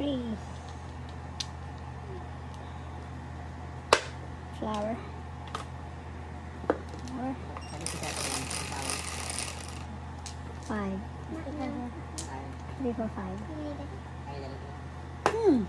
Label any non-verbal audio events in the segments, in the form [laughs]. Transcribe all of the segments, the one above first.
3 flour flour 5 3 for 5 hmm.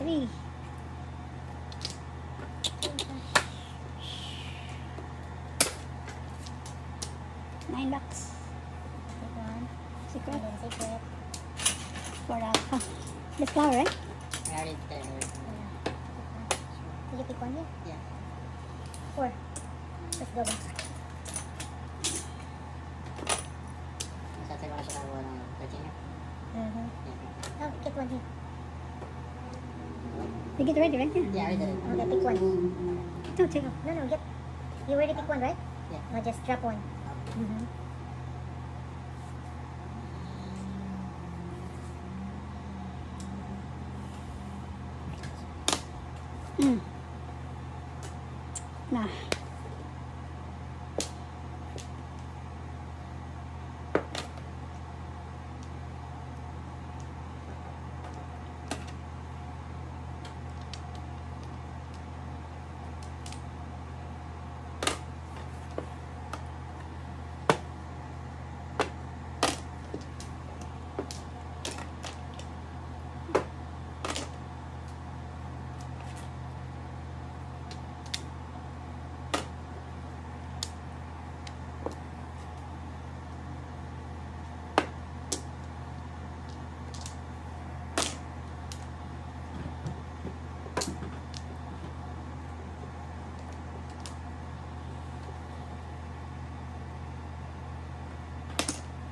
3 9 bucks. Secret secret For alpha. The flower, right? I already did it. Did you pick one here? Yeah. Four. Let's go back. Sa tayo ka siya nakakuha ng 13 niya. Mm-hmm. Yeah. Oh, get one here. You get ready, right? Yeah, I did it. Okay, pick one. Two, two. No, no, get. You already pick one, right? Yeah. Now just drop one. Mm-hmm. Mm. Nah.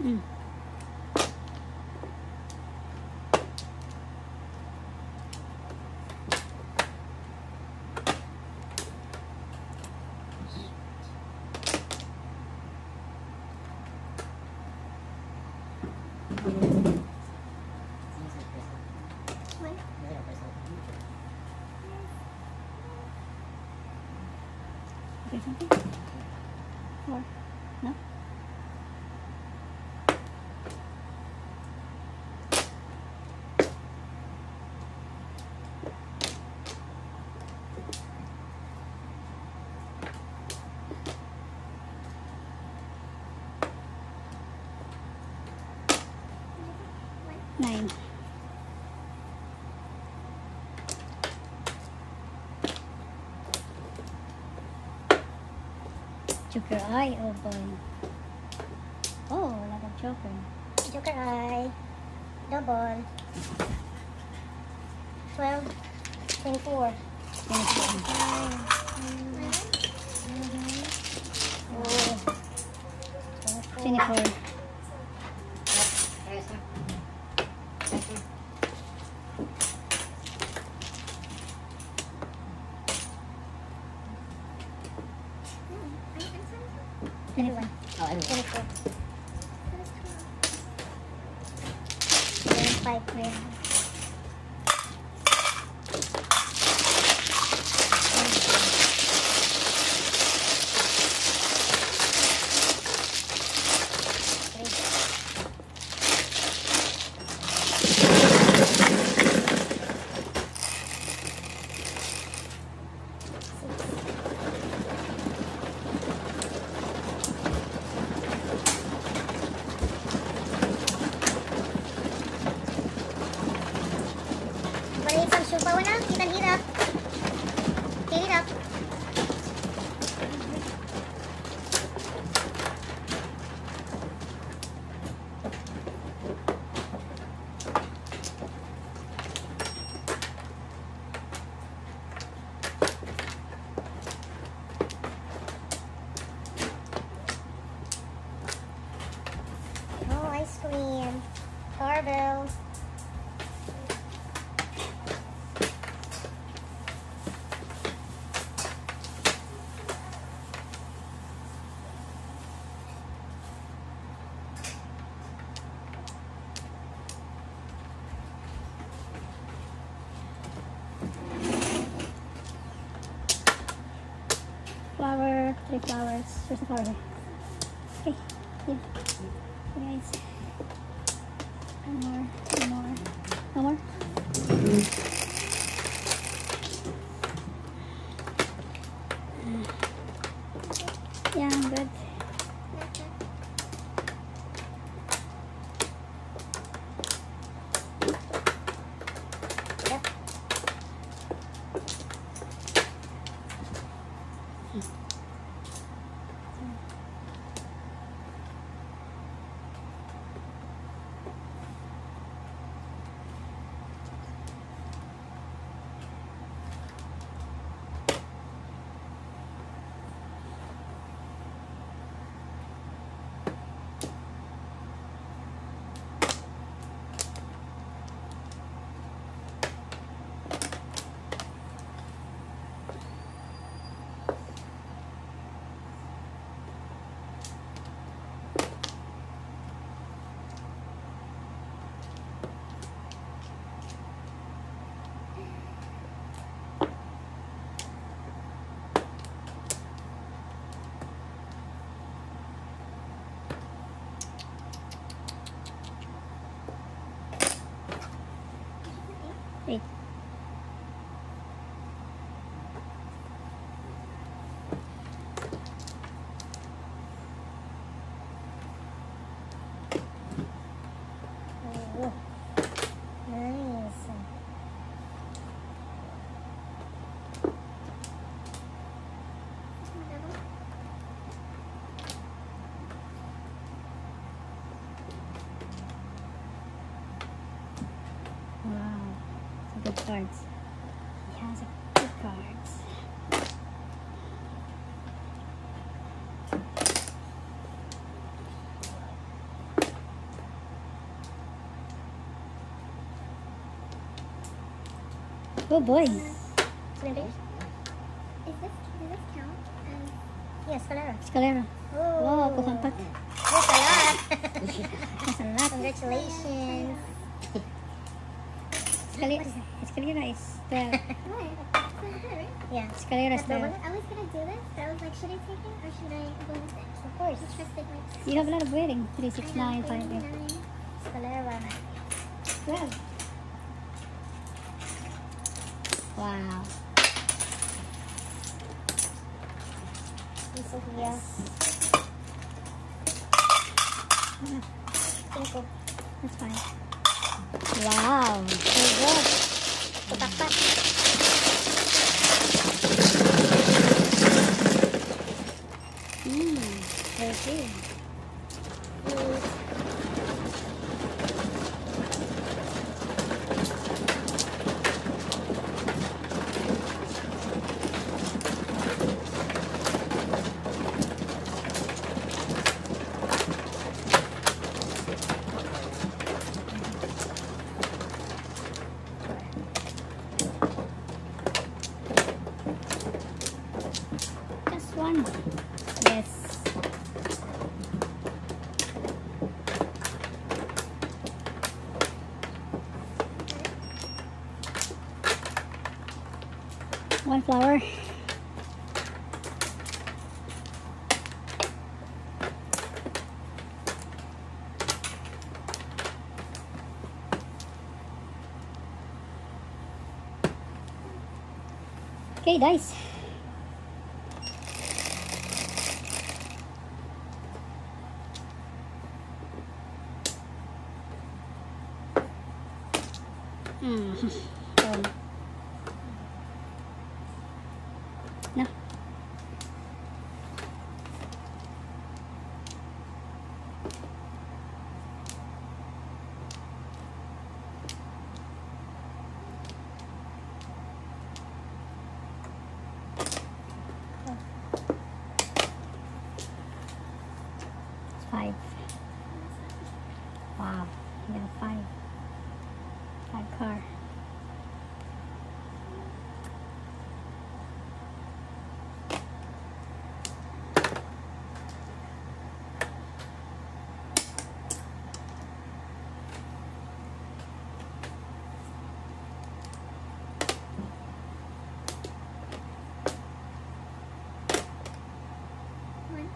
Mm. Seems like crystal. What? Little crystal. Okay, something? 9. Joker eye, oh boy. Oh, wala kang joker. Joker eye. Double. 12. 24. 24. Jennifer. Carvel. Flower, three flowers. Where's the flower cards. He has a good cards. Oh boy. Uh, Maybe? Is this, does this count as Yes, Calera. Scalera. Oh, oh Wow, kukampat. That's a lot. That's [laughs] a lot. Congratulations. [laughs] Scalera, Scalera is the what? That's so good, right? Yeah, Scalera is the. I was gonna do this, but I was like, should I take it or should I go with it? of course. I trusted my You have a lot of wedding. Three, six, nine, five, eight. Calera. Twelve. Wow. Sophia. Mm. Cinco. That's fine. Wow. Very good. Putakpak. Mm, very good. Just one. Yes. One flower. Okay, dice. Hmm. [laughs] Yun. Na. Five. Wow. You got a five. Five car. One.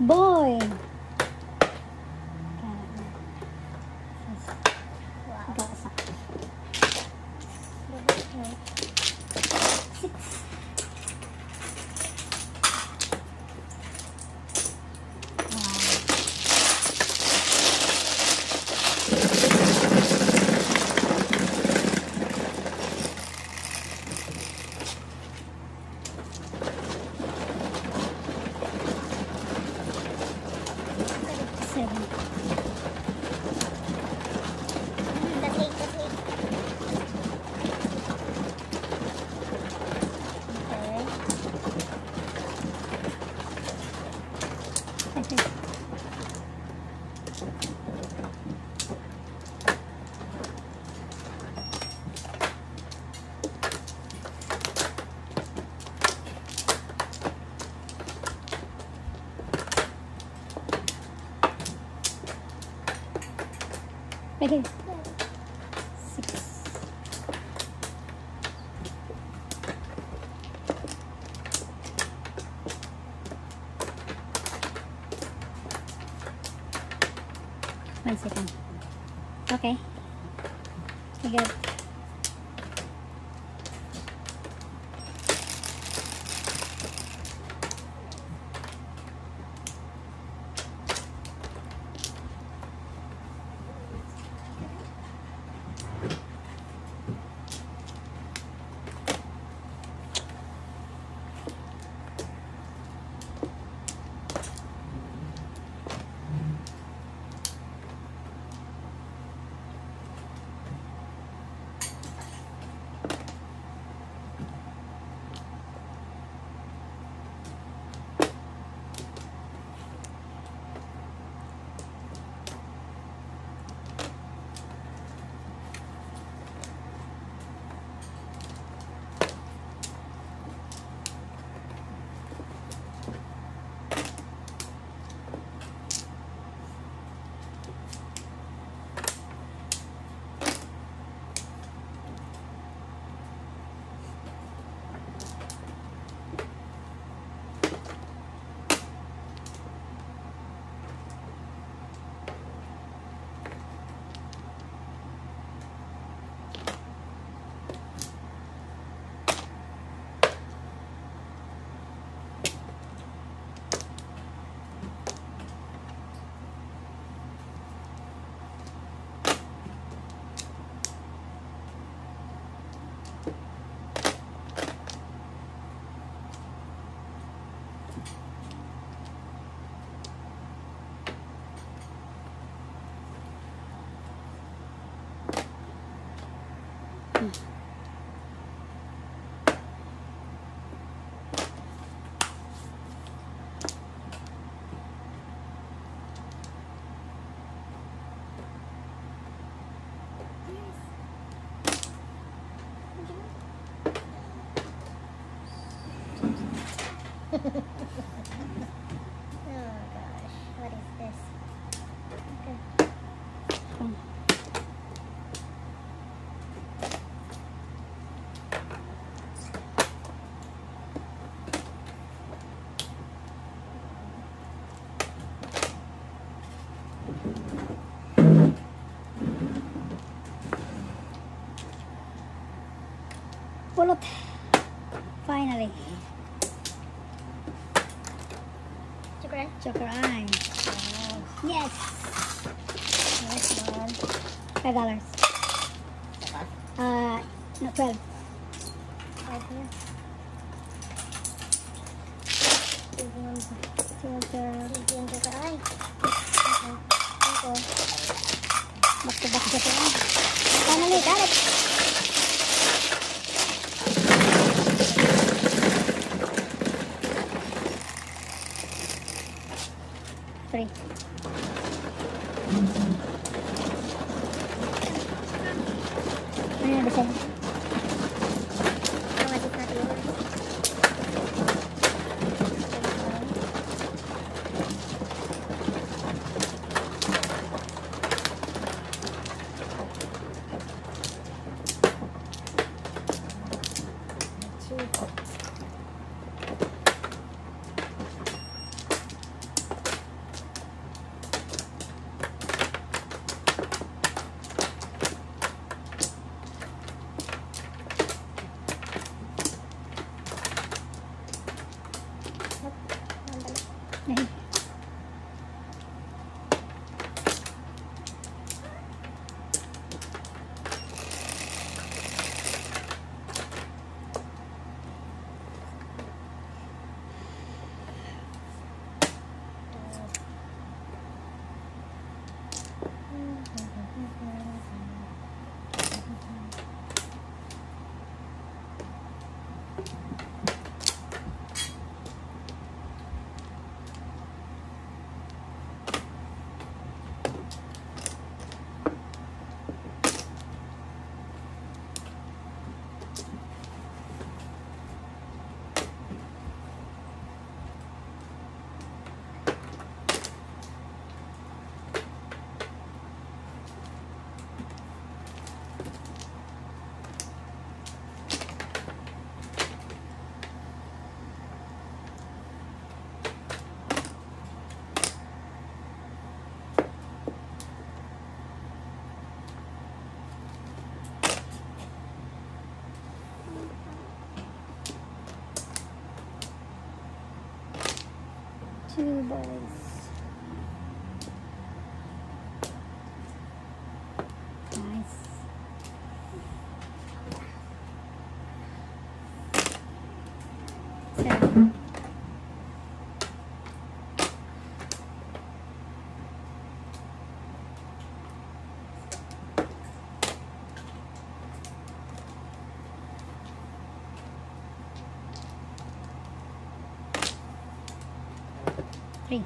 Boy! Wow. Got some. Six. Wow. Seven. That's eight, that's eight. Okay. Right Get pulot finally. Chocolate chocolate yes. Five dollars. Uh no twelve. Okay. Finally, got it. Three. Ano? Two boys. Nice. Seven. Three.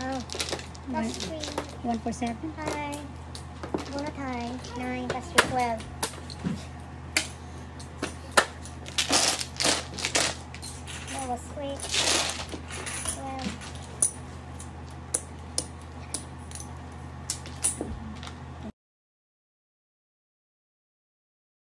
Wow. Plus three. One for seven. Hi. Donut high. Nine plus three. Twelve.